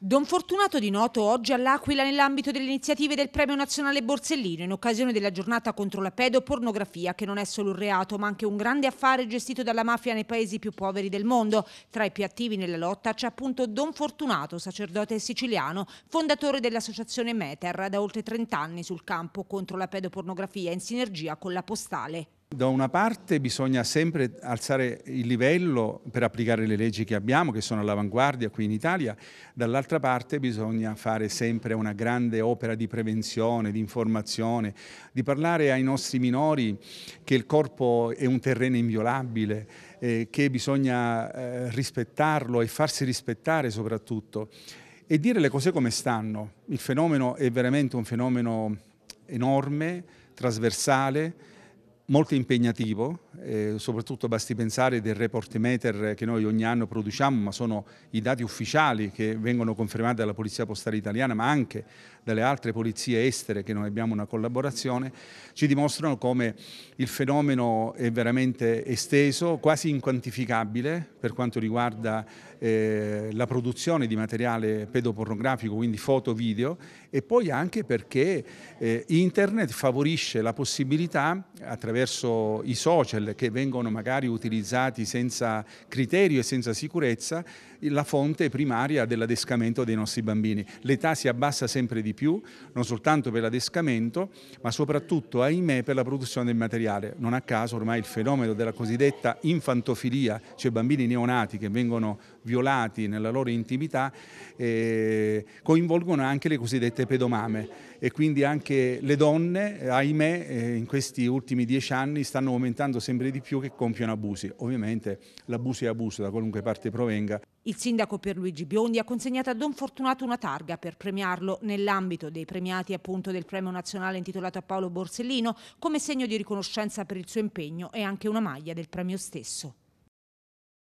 Don Fortunato di Noto oggi all'Aquila nell'ambito delle iniziative del Premio Nazionale Borsellino in occasione della giornata contro la pedopornografia che non è solo un reato ma anche un grande affare gestito dalla mafia nei paesi più poveri del mondo. Tra i più attivi nella lotta c'è appunto Don Fortunato, sacerdote siciliano, fondatore dell'associazione Meter da oltre 30 anni sul campo contro la pedopornografia in sinergia con la Postale. Da una parte bisogna sempre alzare il livello per applicare le leggi che abbiamo, che sono all'avanguardia qui in Italia, dall'altra parte bisogna fare sempre una grande opera di prevenzione, di informazione, di parlare ai nostri minori che il corpo è un terreno inviolabile, eh, che bisogna eh, rispettarlo e farsi rispettare soprattutto e dire le cose come stanno. Il fenomeno è veramente un fenomeno enorme, trasversale, molto impegnativo, eh, soprattutto basti pensare del report meter che noi ogni anno produciamo, ma sono i dati ufficiali che vengono confermati dalla Polizia Postale Italiana, ma anche dalle altre polizie estere che noi abbiamo una collaborazione, ci dimostrano come il fenomeno è veramente esteso, quasi inquantificabile per quanto riguarda eh, la produzione di materiale pedopornografico, quindi foto, video, e poi anche perché eh, internet favorisce la possibilità attraverso attraverso i social che vengono magari utilizzati senza criterio e senza sicurezza, la fonte primaria dell'adescamento dei nostri bambini. L'età si abbassa sempre di più, non soltanto per l'adescamento, ma soprattutto, ahimè, per la produzione del materiale. Non a caso ormai il fenomeno della cosiddetta infantofilia, cioè bambini neonati che vengono violati nella loro intimità, eh, coinvolgono anche le cosiddette pedomame e quindi anche le donne, ahimè, eh, in questi ultimi dieci anni stanno aumentando sempre di più che compiono abusi. Ovviamente l'abuso è abuso da qualunque parte provenga. Il sindaco Pierluigi Biondi ha consegnato a Don Fortunato una targa per premiarlo nell'ambito dei premiati appunto del premio nazionale intitolato a Paolo Borsellino come segno di riconoscenza per il suo impegno e anche una maglia del premio stesso.